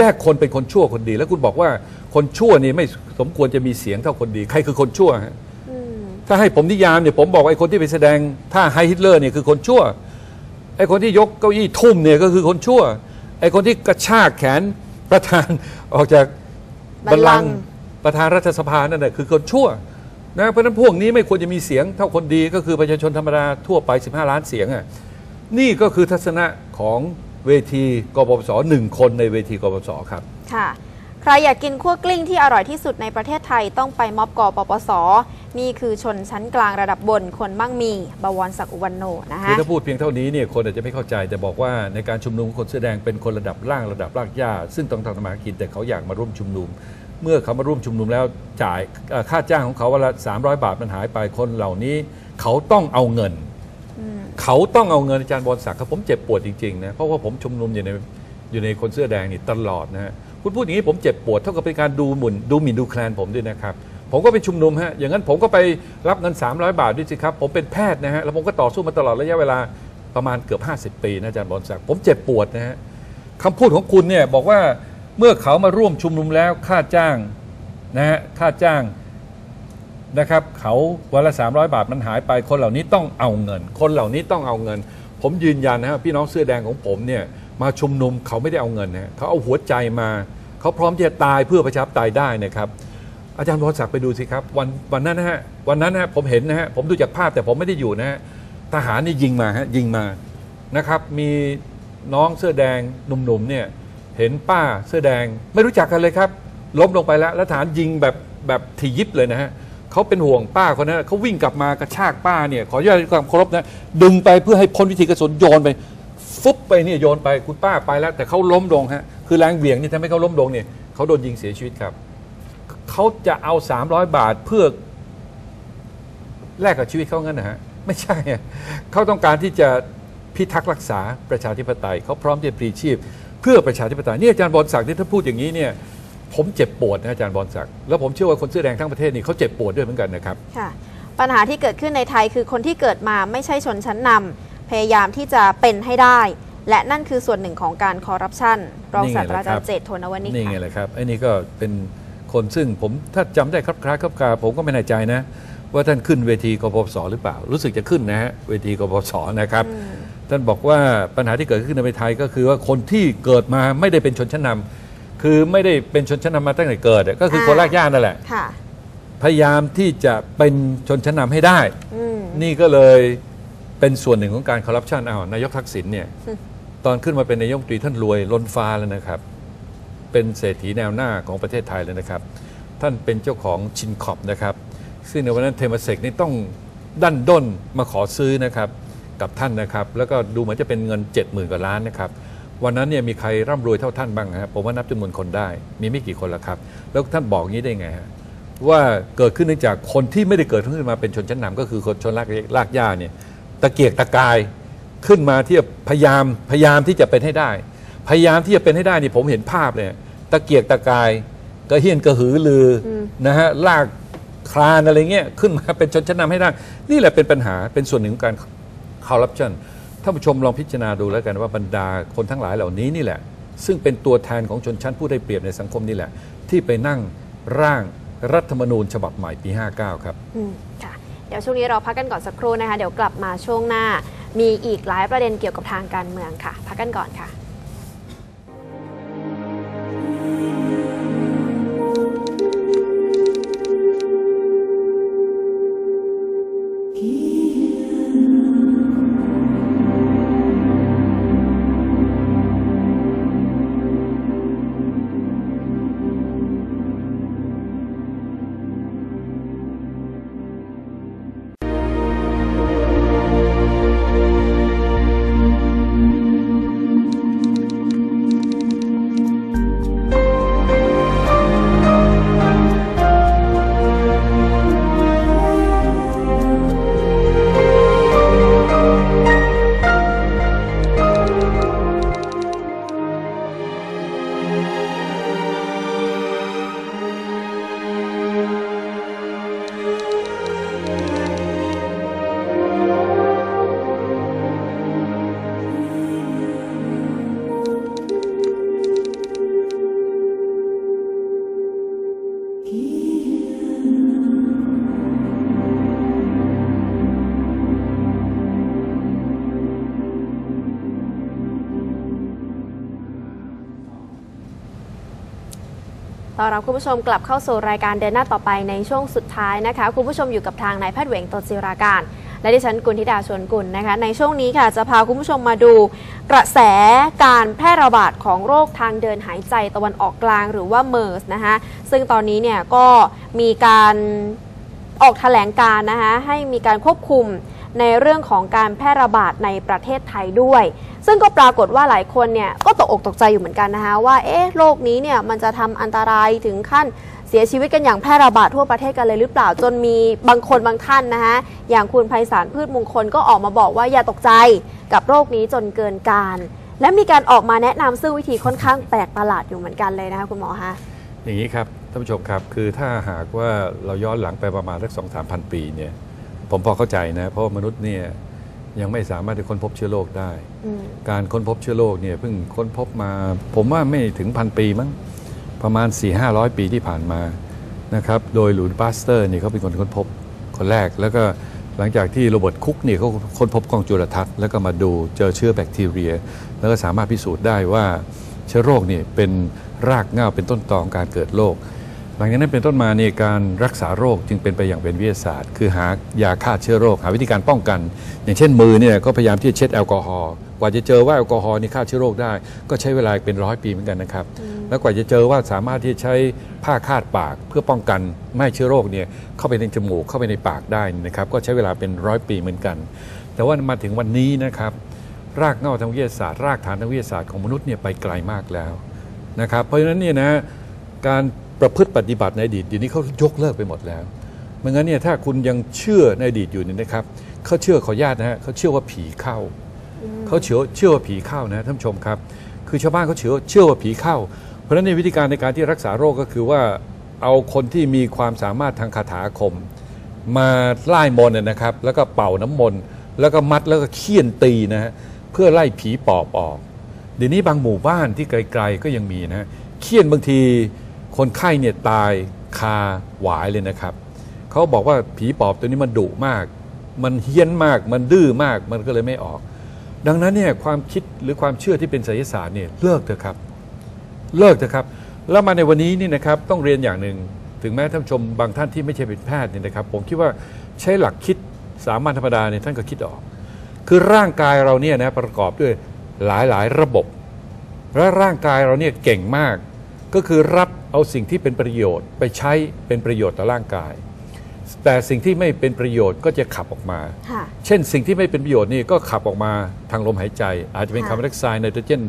แยกคนเป็นคนชั่วคนดี แล้วคุณบอกว่าคนชั่วนี่ไม่สมควรจะมีเสียงเท่าคนดี ใครคือคนชั่วฮะอืมถ้าให้ผมนิยามเนี่ยผมบอกว่าไอ้คนที่ไปแสดงท่าไฮฮิตเลอร์เนี่ยคือคนชั่วไอ้คนที่ยกเก้าอี้ทุ่มเนี่ยก็คือคนชั่วไอ้คนที่กระชากแขนประธานออกจากบัลลังก์ประธานรัฐสภานั่นแหละคือคนชั่วนะเพราะฉะนั้นพวกนี้ไม่ควรจะมีเสียงเท่าคนดีก็คือประชาชนธรรมดาทั่วไป 15 ล้านเสียงอะนี่ก็คือทัศนะของ เวทีกปปสหนึ่งคนในเวทีกปปสครับ ค่ะ ใครอยากกินคั่วกลิ้งที่อร่อยที่สุดในประเทศไทยต้องไปม็อบกปปส นี่คือชนชั้นกลางระดับบนคนมั่งมี บวรศักดิ์อุวันโนนะคือฮะถ้าพูดเพียงเท่านี้เนี่ยคนอาจจะไม่เข้าใจ แต่บอกว่าในการชุมนุมของคนเสื้อแดงเป็นคนระดับล่างระดับรากหญ้าซึ่งต้องทำมาหากินแต่เขาอยากมาร่วมชุมนุม เมื่อเขามาร่วมชุมนุมแล้วจ่ายเอ่อค่าจ้างของเขาวันละ300 บาทมันหายไปคนเหล่านี้ เขาต้องเอาเงิน เขาต้องเอาเงินอาจารย์บอลศักดิ์ครับผมเจ็บปวดจริงๆนะเพราะว่าผมชุมนุมอยู่ในอยู่ในคนเสื้อแดงนี่ตลอดนะฮะคุณพูดอย่างนี้ผมเจ็บปวดเท่ากับเป็นการดูหมิ่นดูหมิ่นดูแคลนผมด้วยนะครับผมก็ไปชุมนุมฮะอย่างนั้นผมก็ไปรับเงิน 300 บาทด้วยสิครับ ผมเป็นแพทย์นะฮะแล้วผมก็ต่อสู้มาตลอดระยะเวลาประมาณเกือบ 50 ปีนะอาจารย์บอลศักดิ์ผมเจ็บปวดนะฮะคำพูดของคุณเนี่ยบอกว่าเมื่อเขามาร่วมชุมนุมแล้วค่าจ้างนะฮะค่าจ้าง นะครับเขาวันละ300 บาทมันหายไปคนเหล่านี้ต้องเอาเงิน คนเหล่านี้ต้องเอาเงิน ผมยืนยันนะครับพี่น้องเสื้อแดงของผมเนี่ยมาชุมนุมเขาไม่ได้เอาเงินนะเขาเอาหัวใจมา เขาพร้อมที่จะตายเพื่อประชาธิปไตยได้นะครับ อาจารย์วรศักดิ์ไปดูสิครับ วันวันนั้นนะฮะวันนั้นนะฮะผมเห็นนะฮะผมดูจากภาพแต่ผมไม่ได้อยู่นะฮะทหารนี่ยิงมาฮะยิงมานะครับมีน้องเสื้อแดงหนุ่มๆเนี่ยเห็นป้าเสื้อแดงไม่รู้จักกันเลยครับล้มลงไปแล้วแล้วทหารยิงแบบแบบที่ยิบเลยนะฮะ เขาเป็นห่วงป้าคนนั้นเขาวิ่งกลับมากระชากป้าเนี่ยขออนุญาตด้วยความเคารพนะดึงไปเพื่อให้พ้นวิธีกระสุนโยนไป ฟุบไปเนี่ยโยนไปคุณป้าไปแล้ว แต่เขาล้มลงฮะคือแรงเหวี่ยงนี่ทำให้เขาล้มลงเนี่ยเขาโดนยิงเสียชีวิตครับเขาจะเอา 300 บาทเพื่อแลกกับชีวิตเขางั้นนะฮะไม่ใช่เขาต้องการที่จะพิทักษ์รักษาประชาธิปไตยเขาพร้อมที่จะปลีชีพ เพื่อประชาธิปไตยนี่อาจารย์บอลศักดิ์ที่ถ้าพูดอย่างนี้เนี่ย ผมเจ็บปวดนะอาจารย์บอลศักดิ์แล้วผมเชื่อว่าคนเสื้อแดงทั้งประเทศนี่เขาเจ็บปวดด้วยเหมือนกันนะครับค่ะปัญหาที่เกิดขึ้นในไทยคือคนที่เกิดมาไม่ใช่ชนชั้นนำพยายามที่จะเป็นให้ได้ และนั่นคือส่วนหนึ่งของการคอร์รัปชันรองศาสตราจารย์เจตโทนวนิชนี่ไงค่ะแหละครับไอ้นี่ก็เป็นคนซึ่งผมถ้าจำได้ครับคล้ายครับคาผมก็ไม่แน่ใจนะ ว่าท่านขึ้นเวทีกปปสหรือเปล่า รู้สึกจะขึ้นนะฮะเวทีกปปสนะครับท่านบอกว่าปัญหาที่เกิดขึ้นในประเทศไทยก็คือว่าคนที่เกิดมาไม่ได้เป็นชนชั้นนำ คือไม่ได้เป็นชนชั้นนำมาตั้งแต่เกิดอะก็คือคนรากหญ้านั่นแหละ ค่ะ พยายามที่จะเป็นชนชั้นนำให้ได้ อืม นี่ก็เลยเป็นส่วนหนึ่งของการคอร์รัปชันเอาวนายกทักษิณเนี่ย อืม ตอนขึ้นมาเป็นนายกรัฐมนตรีท่านรวยล้นฟ้าแล้วนะครับ เป็นเศรษฐีแนวหน้าของประเทศไทยเลยนะครับ ท่านเป็นเจ้าของชินคอปนะครับ ซึ่งในวันนั้นเทมเซกนี่ต้องดันด้นมาขอซื้อนะครับ กับท่านนะครับ แล้วก็ดูเหมือนจะเป็นเงิน 70,000กว่าล้านนะครับ วันนั้นเนี่ยมีใครร่ำรวยเท่าท่านบ้างครับผมว่านับจำนวนคนได้ มีไม่กี่คนละครับ แล้วท่านบอกงี้ได้ไงฮะว่าเกิดขึ้นเนื่องจากคนที่ไม่ได้เกิดขึ้นมาเป็นชนชั้นนำก็คือคนชนรากรากหญ้าเนี่ยตะเกียกตะกายขึ้นมาที่จะพยายามพยายามที่จะเป็นให้ได้ พยายามที่จะเป็นให้ได้นี่ผมเห็นภาพเลยตะเกียกตะกายกระเฮียนกระหือลืออมนะฮะลากคลานอะไรเงี้ยขึ้นมาเป็นชนชั้นนำให้ได้ นี่แหละเป็นปัญหาเป็นส่วนหนึ่งของการคอร์รัปชัน ท่านผู้ชมลองพิจารณาดูแล้วกันว่าบรรดาคนทั้งหลายเหล่านี้นี่แหละ ซึ่งเป็นตัวแทนของชนชั้นผู้ได้เปรียบในสังคมนี่แหละ ที่ไปนั่งร่างรัฐธรรมนูญฉบับใหม่ปี 59 ครับ อืมค่ะ เดี๋ยวช่วงนี้เราพักกันก่อนสักครู่นะคะ เดี๋ยวกลับมาช่วงหน้า มีอีกหลายประเด็นเกี่ยวกับทางการเมืองค่ะ พักกันก่อนค่ะ ต้อนรับคุณผู้ชมกลับเข้าสู่รายการเดินหน้าต่อไปในช่วงสุดท้ายนะคะ คุณผู้ชมอยู่กับทางนายแพทย์เหวงตศิราการ และดิฉันกุลธิดาชวนกุลนะคะ ในช่วงนี้ค่ะจะพาคุณผู้ชมมาดู กระแสการแพร่ระบาดของโรคทางเดินหายใจตะวันออกกลางหรือว่าเมอร์สนะคะซึ่งตอนนี้เนี่ยก็มีการออกแถลงการ์นะคะให้มีการควบคุม ในเรื่องของการแพร่ระบาดในประเทศไทยด้วย ซึ่งก็ปรากฏว่าหลายคนเนี่ยก็ตกอกตกใจอยู่เหมือนกันนะคะว่าเอ๊ะโรคนี้เนี่ยมันจะทำอันตรายถึงขั้นเสียชีวิตกันอย่างแพร่ระบาดทั่วประเทศกันเลยหรือเปล่าจนมีบางคนบางท่านนะคะอย่างคุณไพศาลพืชมงคลก็ออกมาบอกว่าอย่าตกใจกับโรคนี้จนเกินการ และมีการออกมาแนะนำซึ่งวิธีค่อนข้างแปลกประหลาดอยู่เหมือนกันเลยนะคะคุณหมอคะอย่างนี้ครับท่านผู้ชมครับคือถ้าหากว่าเราย้อนหลังไปประมาณสักสองสามพันปีเนี่ย ผมพอเข้าใจนะเพราะว่ามนุษย์เนี่ยยังไม่สามารถจะค้นพบเชื้อโรคได้อืมการค้นพบเชื้อโรคเนี่ยเพิ่งค้นพบมา ผมว่าไม่ถึงพันปีมั้งประมาณ 4 5 0 0 ปีที่ผ่านมานะครับโดยหลุยส์ปาสเตอร์เนี่ยเขาเป็นคนค้นพบคนแรก แล้วก็หลังจากที่โรเบิร์ตคอคเนี่ยเขาค้นพบกล้องจุลทรรศน์แล้วก็มาดูเจอเชื้อแบคทีเรีย แล้วก็สามารถพิสูจน์ได้ว่าเชื้อโรคเนี่ยเป็นรากเหง้าเป็นต้นตอของการเกิดโรคห ลังจากนั้นเป็นต้นมาเนี่ยการรักษาโรคจึงเป็นไปอย่างเป็นวิทยาศาสตร์ คือหายาฆ่าเชื้อโรค หาวิธีการป้องกัน อย่างเช่นมือเนี่ยก็พยายามที่จะเช็ดแอลกอฮอล์กว่าจะเจอว่าแอลกอฮอล์นี่ฆ่าเชื้อโรคได้ ก็ใช้เวลาเป็นร้อยปีเหมือนกันนะครับ แล้วกว่าจะเจอว่าสามารถที่จะใช้ผ้าคาดปากเพื่อป้องกันไม่ให้เชื้อโรคเนี่ยเข้าไปในจมูกเข้าไปในปากได้นะครับ ก็ใช้เวลาเป็นร้อยปีเหมือนกัน แต่ว่ามาถึงวันนี้นะครับรากเง้าทางวิทยาศาสตร์ รากฐานทางวิทยาศาสตร์ของมนุษย์เนี่ยไปไกลมากแล้วนะครับ เพราะฉะนั้นเนี่ยนะการ ประพฤติปฏิบัติในอดีตเดี๋ยวนี้เขายกเลิกไปหมดแล้วไม่งั้นเนี่ยถ้าคุณยังเชื่อในอดีตอยู่เนี่ยนะครับเขาเชื่อขออนุญาตนะฮะเขาเชื่อว่าผีเข้าเขาเชื่อเชื่อว่าผีเข้านะท่านผู้ชมครับ คือชาวบ้านเขาเชื่อเชื่อว่าผีเข้า เพราะฉะนั้นในวิธีการในการที่รักษาโรคก็คือว่าเอาคนที่มีความสามารถทางคาถาอาคม มาไล่มนต์นะนะครับ แล้วก็เป่าน้ำมนต์แล้วก็มัดแล้วก็เคี่ยนตีนะฮะเพื่อไล่ผีปอบออกเดี๋ยวนี้บางหมู่บ้านที่ไกล ๆก็ยังมีนะฮะเคี่ยนบางที คนไข้เนี่ยตายคาหวายเลยนะครับ เขาบอกว่าผีปอบตัวนี้มันดุมาก มันเฮี้ยนมาก มันดื้อมาก มันก็เลยไม่ออก ดังนั้นเนี่ยความคิดหรือความเชื่อที่เป็นไสยศาสตร์เนี่ยเลิกเถอะครับ เลิกเถอะครับ แล้วมาในวันนี้นี่นะครับต้องเรียนอย่างหนึ่ง ถึงแม้ท่านชมบางท่านที่ไม่ใช่เป็นแพทย์เนี่ยนะครับ ผมคิดว่าใช้หลักคิดสามัญธรรมดาเนี่ยท่านก็คิดออก คือร่างกายเราเนี่ยนะประกอบด้วยหลายหลายๆระบบ และร่างกายเราเนี่ยเก่งมาก ก็คือรับเอาสิ่งที่เป็นประโยชน์ไปใช้เป็นประโยชน์ต่อร่างกาย แต่สิ่งที่ไม่เป็นประโยชน์ก็จะขับออกมาค่ะเช่นสิ่งที่ไม่เป็นประโยชน์นี่ก็ขับออกมาทางลมหายใจ อาจจะเป็นค่ะคาร์บอนไดออกไซด์ไนโตรเจน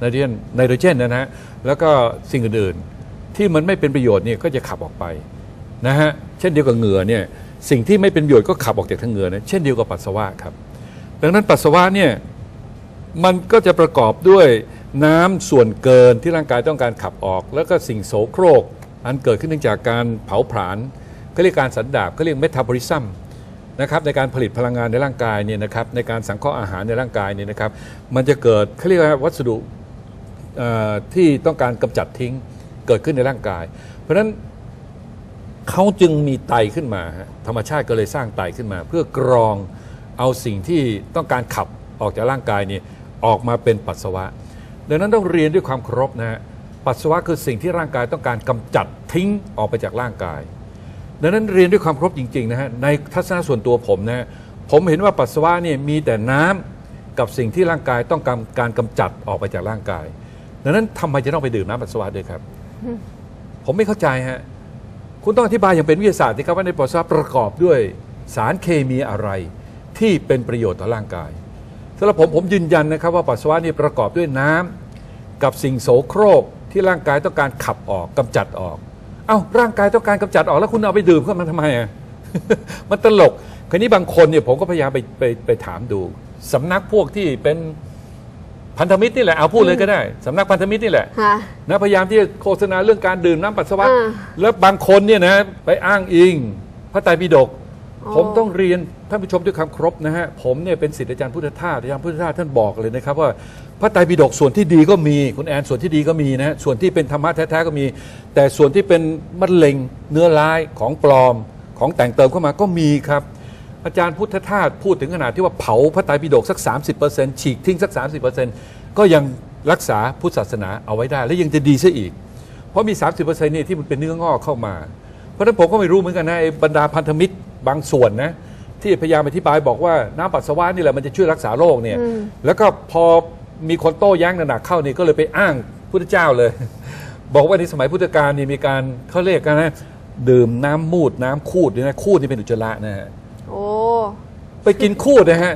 ไนโตรเจนไนโตรเจนนะฮะแล้วก็สิ่งอื่นๆ ที่มันไม่เป็นประโยชน์เนี่ยก็จะขับออกไปนะฮะเช่นเดียวกับเหงื่อเนี่ยสิ่งที่ไม่เป็นประโยชน์ก็ขับออกจากทางเหงื่อนะเช่นเดียวกับปัสสาวะครับ ดังนั้นปัสสาวะเนี่ยมันก็จะประกอบด้วย น้ำส่วนเกินที่ร่างกายต้องการขับออก แล้วก็สิ่งโสโครก อันเกิดขึ้นเนื่องจากการเผาผลาญเขาเรียกการสันดาบเขาเรียกเมตาบอลิซึมนะครับในการผลิตพลังงานในร่างกายเนี่ยนะครับในการสังเคราะห์อาหารในร่างกายเนี่ยนะครับ มันจะเกิดเขาเรียกว่าวัสดุที่ต้องการกำจัดทิ้งเกิดขึ้นในร่างกาย เพราะฉะนั้นเขาจึงมีไตขึ้นมา ธรรมชาติก็เลยสร้างไตขึ้นมา เพื่อกรองเอาสิ่งที่ต้องการขับออกจากร่างกายเนี่ยออกมาเป็นปัสสาวะ ดังนั้นต้องเรียนด้วยความเคารพนะฮะปัสสาวะคือสิ่งที่ร่างกายต้องการกำจัดทิ้งออกไปจากร่างกาย ดังนั้นเรียนด้วยความเคารพจริงๆนะฮะในทัศนะส่วนตัวผมนะฮะผมเห็นว่าปัสสาวะเนี่ยมีแต่น้ำกับสิ่งที่ร่างกายต้องการการกำจัดออกไปจากร่างกาย ดังนั้นทำไมจะต้องไปดื่มน้ำปัสสาวะด้วยครับ ผมไม่เข้าใจฮะคุณต้องอธิบายอย่างเป็นวิทยาศาสตร์สิครับว่าในปัสสาวะประกอบด้วยสารเคมีอะไรที่เป็นประโยชน์ต่อร่างกาย สำหรับผมผมยืนยันนะครับว่าปัสสาวะนี่ประกอบด้วยน้ำกับสิ่งโสโครกที่ร่างกายต้องการขับออกกำจัดออก เอ้าร่างกายต้องการกำจัดออกแล้วคุณเอาไปดื่มเข้ามาทำไมอะมันตลกคราวนี้บางคนเนี่ยผมก็พยายามไปไปไปถามดูสำนักพวกที่เป็นพันธมิตรนี่แหละเอาพูดเลยก็ได้สำนักพันธมิตรนี่แหละค่ะนะพยายามที่จะโฆษณาเรื่องการดื่มน้ำปัสสาวะอ่าแล้วบางคนเนี่ยนะไปอ้างอิงพระไตรปิฎกอ๋อ ผมต้องเรียนท่านผู้ชมด้วยคำครพนะฮะผมเนี่ยเป็นศิษย์อาจารย์พุทธทาสอาจารย์พุทธทาสท่านบอกเลยนะครับว่าพระไตรปิฎกส่วนที่ดีก็มีคุณแอนส่วนที่ดีก็มีนะฮะส่วนที่เป็นธรรมะแท้ๆก็มี แต่ส่วนที่เป็นมะเร็งเนื้อร้ายของปลอมของแต่งเติมเข้ามาก็มีครับ อาจารย์พุทธทาสพูดถึงขนาดที่ว่าเผาพระไตรปิฎกสัก 30%ฉีกทิ้งสัก 30%ก็ยังรักษาพุทธศาสนาเอาไว้ได้ และยังจะดีซะอีก เพราะมี 30%เนี่ยที่มันเป็นเนื้องอกเข้ามา เพราะฉะนั้นผมก็ไม่รู้เหมือนกันนะไอ้บรรดาพันธมิตร บางส่วนนะที่พยายามอธิบายบอกว่าน้ำปัสสาวะนี่แหละมันจะช่วยรักษาโรคเนี่ยอืมแล้วก็พอมีคนโต้แย้งหนักๆเข้านี่ก็เลยไปอ้างพุทธเจ้าเลย บอกว่าในสมัยพุทธกาลนี่มีการเขาเรียกกันนะดื่มน้ำมูดน้ำคูดเนี่ยนะคูดนี่เป็นอุจจาระนะฮะโอ้ไปกินคูดนะฮะ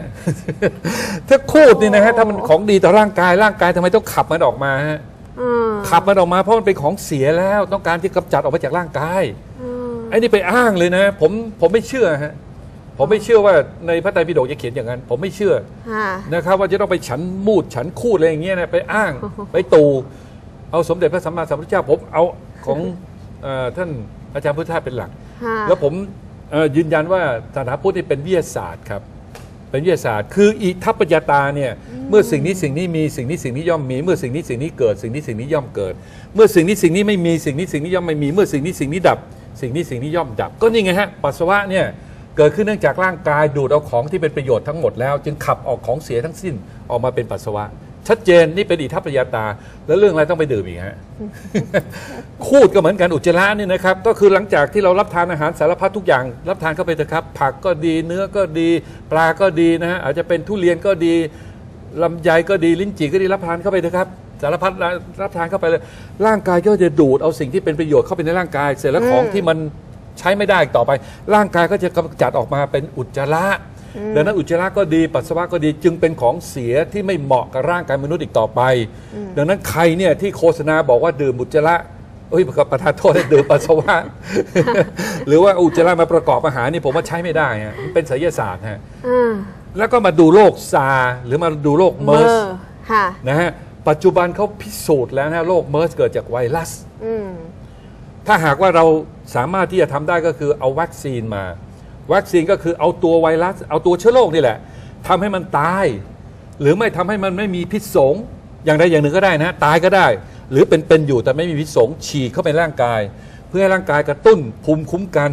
ถ้าคูดนี่นะฮะถ้ามันของดีต่อร่างกายร่างกายทำไมต้องขับมันออกมาฮะอืมขับมันออกมาเพราะมันเป็นของเสียแล้ว ต้องการที่กำจัดออกไปจากร่างกายอืม ไอ้นี่ไปอ้างเลยนะ ผมผมไม่เชื่อฮะผมไม่เชื่อว่าในพระไตรปิฎกจะเขียนอย่างนั้น ผมไม่เชื่อค่ะนะครับ ว่าจะต้องไปฉันมูดฉันคูดอะไรอย่างเงี้ยนะไปอ้างไปตูเอาสมเด็จพระสัมมาสัมพุทธเจ้าผมเอาของเออท่านอาจารย์พุทธทาสเป็นหลักค่ะแล้วผมเอ่อยืนยันว่าศาสนาพุทธนี่เป็นวิทยาศาสตร์ครับ เป็นวิทยาศาสตร์ คืออิทัปปัญญาตาเนี่ยเมื่อสิ่งนี้สิ่งนี้มีสิ่งนี้สิ่งนี้ย่อมมี เมื่อสิ่งนี้สิ่งนี้เกิด สิ่งนี้สิ่งนี้ย่อมเกิด เมื่อสิ่งนี้สิ่งนี้ไม่มีสิ่งนี้สิ่งนี้ย่อมไม่มี เมื่อสิ่งนี้สิ่งนี้ดับ สิ่งนี้สิ่งนี้ย่อมดับ ก็นี่ไงฮะปัสสาวะเนี่ยเกิดขึ้นเนื่องจากร่างกายดูดเอาของที่เป็นประโยชน์ทั้งหมดแล้ว จึงขับออกของเสียทั้งสิ้นออกมาเป็นปัสสาวะ ชัดเจนนี่เป็นอิทัปปัญญาตา แล้วเรื่องอะไรต้องไปดื่มอีกฮะ คูดก็เหมือนกันอุจจาระนี่นะครับ ก็คือหลังจากที่เรารับทานอาหารสารพัดทุกอย่าง รับทานเข้าไปเถอะครับ ผักก็ดีเนื้อก็ดี ปลาก็ดีนะฮะอาจจะเป็นทุเรียนก็ดีลำไยก็ดีลิ้นจี่ก็ดีรับทานเข้าไปเถอะครับ สารพัดรับทานเข้าไปเลย ร่างกายก็จะดูดเอาสิ่งที่เป็นประโยชน์เข้าไปในร่างกาย เสร็จแล้วของที่มันใช้ไม่ได้อีกต่อไป ร่างกายก็จะกำจัดออกมาเป็นอุจจาระดังนั้นอุจจาระก็ดีปัสสาวะก็ดีจึงเป็นของเสียที่ไม่เหมาะกับร่างกายมนุษย์อีกต่อไป ดังนั้นใครเนี่ยที่โฆษณาบอกว่าดื่มอุจจาระเอ้ยประทานโทษให้ดื่มปัสสาวะ หรือว่าอุจจาระมาประกอบอาหารนี่ผมว่าใช้ไม่ได้ฮะมันเป็นไสยศาสตร์ฮะอืมแล้วก็มาดูโรคซาร์สหรือมาดูโรคเมอร์สค่ะนะฮะ ปัจจุบันเขาพิสูจน์แล้วนะโรคเมอร์สเกิดจากไวรัส อืม ถ้าหากว่าเราสามารถที่จะทำได้ก็คือเอาวัคซีนมา วัคซีนก็คือเอาตัวไวรัส เอาตัวเชื้อโรคนี่แหละทำให้มันตาย หรือไม่ทำให้มันไม่มีพิษสงอย่างใดอย่างหนึ่งก็ได้นะ ตายก็ได้ หรือเป็นเป็นอยู่แต่ไม่มีพิษสงฉีดเข้าไปในร่างกาย เพื่อให้ร่างกายกระตุ้นภูมิคุ้มกัน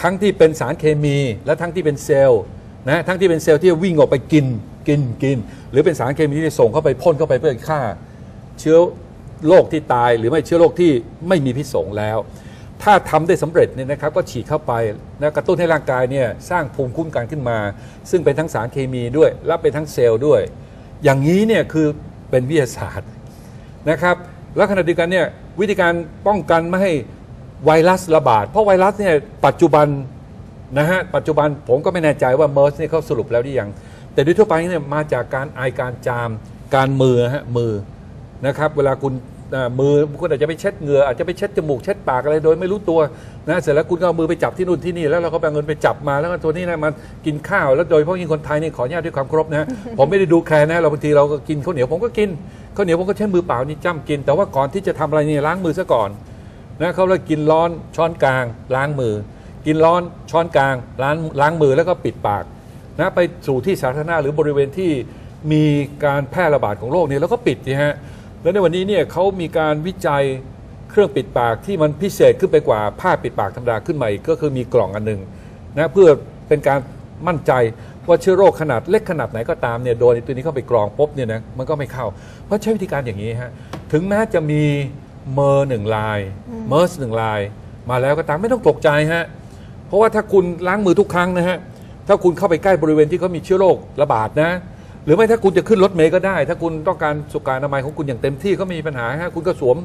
ทั้งที่เป็นสารเคมีและทั้งที่เป็นเซลล์ นะทั้งที่เป็นเซลล์ที่วิ่งออกไปกินกินกิน หรือเป็นสารเคมีที่ส่งเข้าไปพ่นเข้าไปเพื่อฆ่า เชื้อโรคที่ตายหรือไม่เชื้อโรคที่ไม่มีพิษสงแล้ว ถ้าทำได้สำเร็จเนี่ยนะครับก็ฉีดเข้าไปนะกระตุ้นให้ร่างกายเนี่ยสร้างภูมิคุ้มกันขึ้นมา ซึ่งเป็นทั้งสารเคมีด้วยและเป็นทั้งเซลล์ด้วย อย่างนี้เนี่ยคือเป็นวิทยาศาสตร์นะครับแล้วขณะเดียวกันเนี่ยวิธีการป้องกันไม่ให้ไวรัสระบาด เพราะไวรัสเนี่ยปัจจุบัน นะฮะปัจจุบันผมก็ไม่แน่ใจว่าเมอร์สเนี่ยเขาสรุปแล้วหรือยัง แต่โดยทั่วไปเนี่ยมาจากการไอการจามการมือฮะมือนะครับเวลาคุณเอ่อมือคุณอาจจะไปเช็ดเหงื่ออาจจะไปเช็ดจมูกเช็ดปากอะไรโดยไม่รู้ตัวนะเสร็จแล้วคุณก็เอามือไปจับที่นู่นที่นี่แล้วเราก็ไปเอาเงินไปจับมาแล้วก็ตัวนี้นะมันกินข้าวแล้วโดยเฉพาะยิ่งคนไทยนี่ขออนุญาตด้วยความเคารพนะผมไม่ได้ดูแคลนนะเราบางทีเราก็กินข้าวเหนียวผมก็กินข้าวเหนียวผมก็ใช้มือเปล่านี่จ้ำกิน แต่ว่าก่อนที่จะทำอะไรนี่ล้างมือซะก่อนนะเขาเลยกินร้อนช้อนกลางล้างมือ กินร้อนช้อนกลางล้างล้างมือแล้วก็ปิดปากนะไปสู่ที่สาธารณะหรือบริเวณที่มีการแพร่ระบาดของโรคเนี่ยแล้วก็ปิดนะฮะแล้วในวันนี้เนี่ยเขามีการวิจัยเครื่องปิดปากที่มันพิเศษขึ้นไปกว่าผ้าปิดปากธรรมดาขึ้นมาอีกก็คือมีกล่องอันหนึ่งนะเพื่อเป็นการมั่นใจว่าเชื้อโรคขนาดเล็กขนาดไหนก็ตามเนี่ยโดนไอ้ตัวนี้เข้าไปกรองปุ๊บเนี่ยนะมันก็ไม่เข้า เพราะใช้วิธีการอย่างนี้ฮะถึงแม้จะมีเมอร์หนึ่งลายเมอร์สหนึ่งลาย มาแล้วก็ตามไม่ต้องตกใจฮะ เพราะว่าถ้าคุณล้างมือทุกครั้งนะฮะถ้าคุณเข้าไปใกล้บริเวณที่เขามีเชื้อโรคระบาดนะ หรือไม่ถ้าคุณจะขึ้นรถเมล์ก็ได้ ถ้าคุณต้องการสุขอนามัยของคุณอย่างเต็มที่ก็ไม่มีปัญหาฮะคุณก็สวม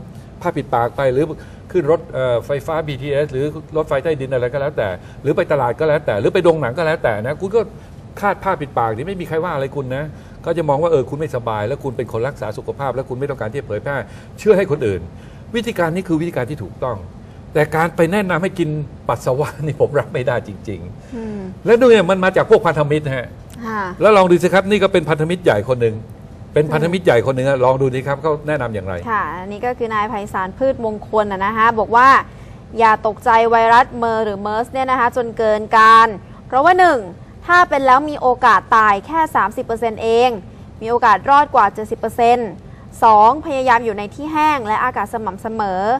ผ้าปิดปากไปหรือขึ้นรถไฟฟ้า BTS หรือรถไฟใต้ดินอะไรก็แล้วแต่ หรือไปตลาดก็แล้วแต่ หรือไปโรงหนังก็แล้วแต่นะคุณก็คาดผ้าปิดปากนี่ไม่มีใครว่าอะไรคุณนะก็จะมองว่าเออคุณไม่สบาย แล้วคุณเป็นคนรักษาสุขภาพ แล้วคุณไม่ต้องการที่จะเผยแพร่เชื่อให้คนอื่น วิธีการนี้คือวิธีการที่ถูกต้อง แต่การไปแนะนำให้กินปัสสาวะนี่ผมรับไม่ได้จริงๆอืมแล้วดูเนี่ยมันมาจากพวกพันธมิตรนะฮะค่ะแล้วลองดูสิครับนี่ก็เป็นพันธมิตรใหญ่คนหนึ่งเป็นพันธมิตรใหญ่คนหนึ่งอะลองดูดิครับเขาแนะนำอย่างไร ค่ะอันนี้ก็คือนายไพศาลพืชมงคลนะนะคะบอกว่าอย่าตกใจไวรัสเมอร์หรือเมอร์สเนี่ยนะคะจนเกินการ เพราะว่า 1. ถ้าเป็นแล้วมีโอกาสตายแค่ 30%เอง มีโอกาสรอดกว่า 70% 2. พยายามอยู่ในที่แห้งและอากาศสม่ำเสมอ